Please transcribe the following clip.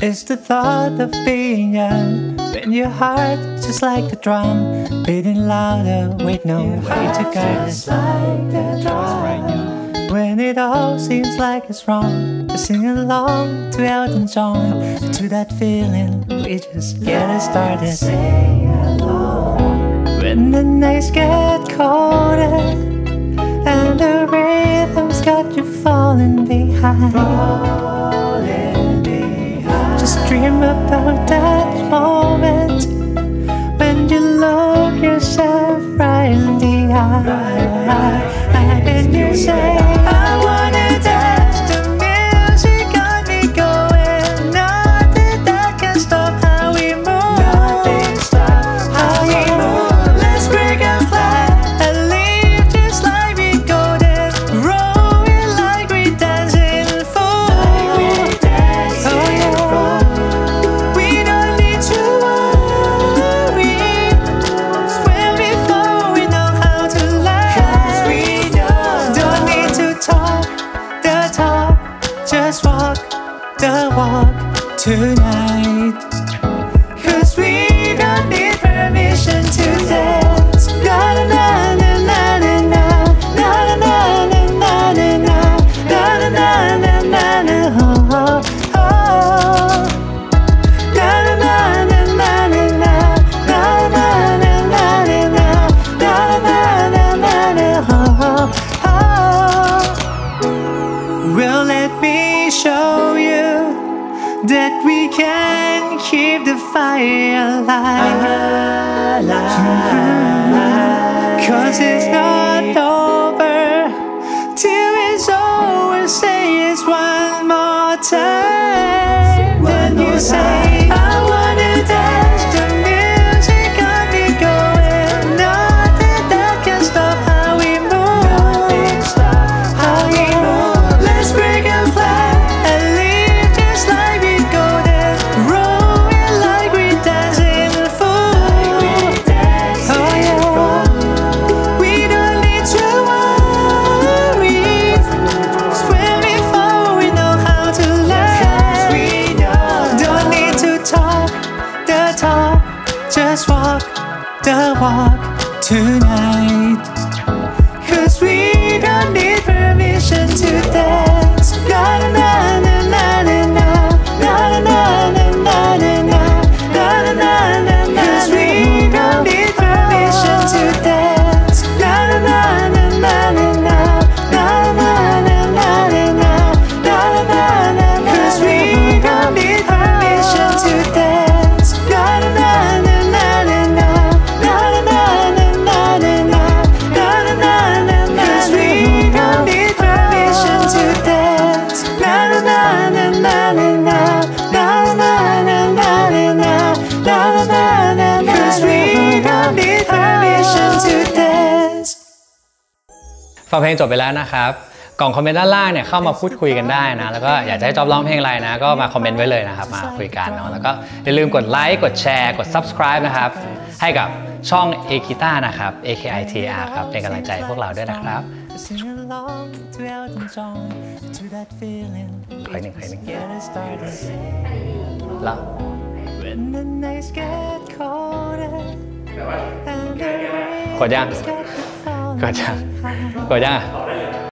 It's the thought of being young when your heart just like the drum beating louder with no way to guide us. When it all seems like it's wrong, just sing along to Elton John to that feeling we just get started. Say along When the nights get colder and the rhythm's got you falling behind. Dream about that the walk tonight. That we can keep the fire alive. Cause the walk tonight. ฟังเพลงจบไปแล้วนะครับกล่องคอมเมนต์ด้านล่างเนี่ยเข้ามาพูดคุยกันได้นะแล้วก็อยากจะให้จอบร้องเพลงอะไรนะ ก็มาคอมเมนต์ไว้เลยนะครับมาคุยกันเนาะแล้วก็อย่าลืมกดไลค์กดแชร์กด subscribe นะครับให้กับช่อง a k i t a นะครับ A K I T R ครับเป็นกำลังใจให้พวกเราด้วยนะครับ Sing along to Elton John to that feeling. Cleaning, we just cleaning. Get it started. แล้ว When the nights get colder and the ก Có chăng Có chăng?